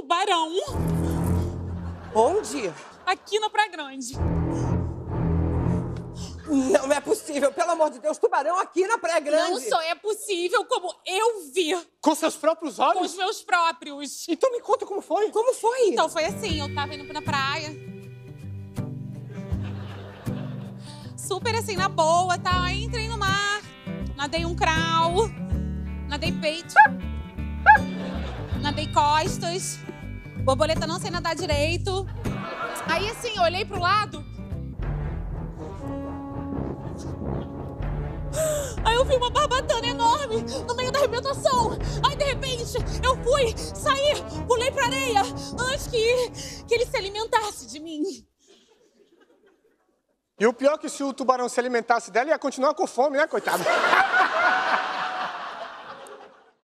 tubarão Onde? aqui na Praia Grande. Não é possível, pelo amor de Deus, tubarão aqui na Praia Grande. Não só é possível, como eu vi Com seus próprios com olhos? os meus próprios. Então me conta como foi. Como foi? Então foi assim, eu tava indo na praia. Super assim, na boa, tá? Aí entrei no mar, nadei um crawl, nadei peito, nadei costas, borboleta não sei nadar direito. Aí assim, eu olhei pro lado. Aí eu vi uma barbatana enorme no meio da arrebentação. Aí de repente eu fui, saí, pulei pra areia antes que, que ele se alimentasse de mim. E o pior é que se o tubarão se alimentasse dela, ia continuar com fome, né, coitado?